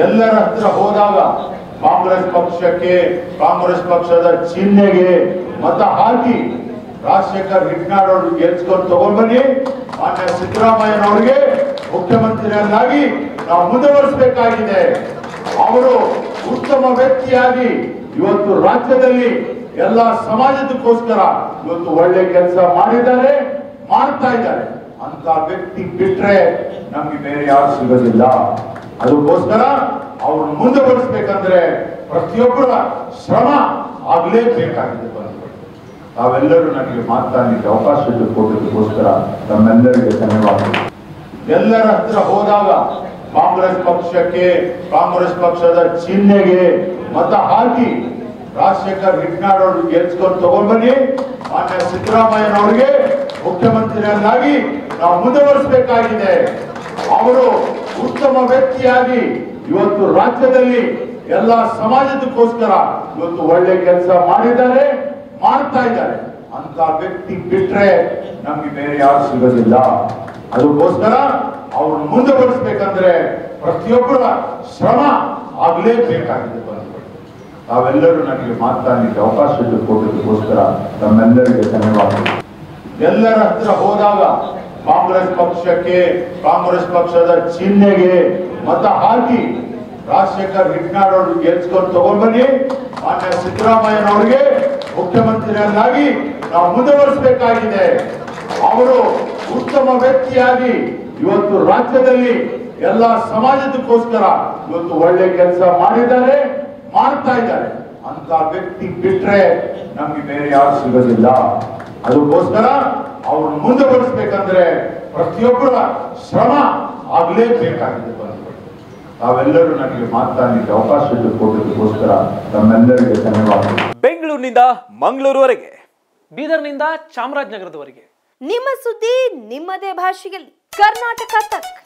ಎಲ್ಲರ ಹತ್ರ ಹೋದಾಗ ಕಾಂಗ್ರೆಸ್ ಪಕ್ಷಕ್ಕೆ, ಕಾಂಗ್ರೆಸ್ ಪಕ್ಷದ ಚಿಹ್ನೆಗೆ ಮತ ಹಾಕಿ ರಾಜಶೇಖರ್ ಹಿಟ್ನಾಡ್ ಅವರು ಗೆಲ್ಸ್ಕೊಂಡು ತಗೊಂಡ್ಬನ್ನಿ. ಮಾನ್ಯ ಸಿದ್ದರಾಮಯ್ಯನವರಿಗೆ ಮುಖ್ಯಮಂತ್ರಿಯನ್ನಾಗಿ ನಾವು ಮುಂದುವರಿಸಬೇಕಾಗಿದೆ. ಅವರು ಉತ್ತಮ ವ್ಯಕ್ತಿಯಾಗಿ ಇವತ್ತು ರಾಜ್ಯದಲ್ಲಿ ಎಲ್ಲ ಸಮಾಜದಕ್ಕೋಸ್ಕರ ಇವತ್ತು ಒಳ್ಳೆ ಕೆಲಸ ಮಾಡಿದ್ದಾರೆ, ಮಾಡ್ತಾ ಇದ್ದಾರೆ. ಅಂತ ವ್ಯಕ್ತಿ ಬಿಟ್ರೆ ನಮ್ಗೆ ಬೇರೆ ಯಾರು ಸಿಗೋದಿಲ್ಲ. ಅದಕ್ಕೋಸ್ಕರ ಅವ್ರನ್ನ ಮುಂದುವರಿಸಬೇಕಂದ್ರೆ ಪ್ರತಿಯೊಬ್ಬರ ಶ್ರಮ ಆಗ್ಲೇಬೇಕಾಗಿದೆ ತಾವೆಲ್ಲರೂ ನನಗೆ ಮಾತನಾಡಲಿಕ್ಕೆ ಅವಕಾಶ ಕೊಟ್ಟಿದ್ದಕ್ಕೋಸ್ಕರ ನಮ್ಮೆಲ್ಲರಿಗೆ ಧನ್ಯವಾದ ಎಲ್ಲರ ಹತ್ರ ಹೋದಾಗ ಕಾಂಗ್ರೆಸ್ ಪಕ್ಷಕ್ಕೆ, ಕಾಂಗ್ರೆಸ್ ಪಕ್ಷದ ಚಿಹ್ನೆಗೆ ಮತ ಹಾಕಿ ರಾಜಶೇಖರ್ ಹಿಟ್ನಾಡ್ ಅವರು ಗೆಲ್ಸ್ಕೊಂಡು ತಗೊಂಡ್ಬನ್ನಿ ಮಾನ್ಯ ಸಿದ್ದರಾಮಯ್ಯನವರಿಗೆ ಮುಖ್ಯಮಂತ್ರಿಯನ್ನಾಗಿ ನಾವು ಮುಂದುವರಿಸಬೇಕಾಗಿದೆ. ಅವರು ಉತ್ತಮ ವ್ಯಕ್ತಿಯಾಗಿ ಇವತ್ತು ರಾಜ್ಯದಲ್ಲಿ ಎಲ್ಲ ಸಮಾಜದಕ್ಕೋಸ್ಕರ ಇವತ್ತು ಒಳ್ಳೆ ಕೆಲಸ ಮಾಡಿದ್ದಾರೆ, ಮಾಡ್ತಾ ಇದ್ದಾರೆ. ಅಂತ ವ್ಯಕ್ತಿ ಬಿಟ್ರೆ ನಮ್ಗೆ ಬೇರೆ ಯಾರು ಸಿಗೋದಿಲ್ಲ. ಅದಕ್ಕೋಸ್ಕರ ಅವ್ರನ್ನ ಬರ್ಸ್ಬೇಕಂದ್ರೆ ಪ್ರತಿಯೊಬ್ಬರ ಶ್ರಮ ಆಗ್ಲೇಬೇಕಾಗಿದೆ ತಾವೆಲ್ಲರೂ ನನಗೆ ಮಾತನಾಡಲಿಕ್ಕೆ ಅವಕಾಶ ಕೊಟ್ಟಿದ್ದಕ್ಕೋಸ್ಕರ ತಮ್ಮೆಲ್ಲರಿಗೆ ಧನ್ಯವಾದಗಳು. ಎಲ್ಲರ ಹತ್ರ ಹೋದಾಗ ಕಾಂಗ್ರೆಸ್ ಪಕ್ಷಕ್ಕೆ, ಕಾಂಗ್ರೆಸ್ ಪಕ್ಷದ ಚಿಹ್ನೆಗೆ ಮತ ಹಾಕಿ ರಾಜಶೇಖರ್ ಹಿಟ್ನಾಡ್ ಅವರು ಗೆಲ್ಸ್ಕೊಂಡು ತಗೊಂಡ್ಬನ್ನಿ. ಮಾನ್ಯ ಸಿದ್ದರಾಮಯ್ಯನವರಿಗೆ ಮುಖ್ಯಮಂತ್ರಿಯನ್ನಾಗಿ ನಾವು ಮುಂದುವರಿಸಬೇಕಾಗಿದೆ. ಅವರು ಉತ್ತಮ ವ್ಯಕ್ತಿಯಾಗಿ ಇವತ್ತು ರಾಜ್ಯದಲ್ಲಿ ಎಲ್ಲ ಸಮಾಜದಕ್ಕೋಸ್ಕರ ಇವತ್ತು ಒಳ್ಳೆ ಕೆಲಸ ಮಾಡಿದ್ದಾರೆ, ಮಾಡ್ತಾ ಇದ್ದಾರೆ. ಅಂತ ವ್ಯಕ್ತಿ ಬಿಟ್ರೆ ನಮ್ಗೆ ಬೇರೆ ಯಾರು ಸಿಗೋದಿಲ್ಲ. ಅದಕ್ಕೋಸ್ಕರ ಅವ್ರನ್ನ ಬರ್ಸ್ಬೇಕಂದ್ರೆ ಪ್ರತಿಯೊಬ್ಬರ ಶ್ರಮ ಆಗ್ಲೇಬೇಕಾಗಿದೆ ಬಂಧುಗಳು ತಾವೆಲ್ಲರೂ ನನಗೆ ಮಾತನಾಡಲಿಕ್ಕೆ ಅವಕಾಶ ಕೊಟ್ಟಿದ್ದಕ್ಕೋಸ್ಕರ ತಮ್ಮೆಲ್ಲರಿಗೆ ಧನ್ಯವಾದ ಬೆಂಗಳೂರಿನಿಂದ ಮಂಗಳೂರುವರೆಗೆ. ಬೀದರ್ನಿಂದ ಚಾಮರಾಜನಗರದವರೆಗೆ. ನಿಮ್ಮ ಸುದ್ದಿ ನಿಮ್ಮದೇ ಭಾಷೆಯಲ್ಲಿ. ಕರ್ನಾಟಕ ತಕ್.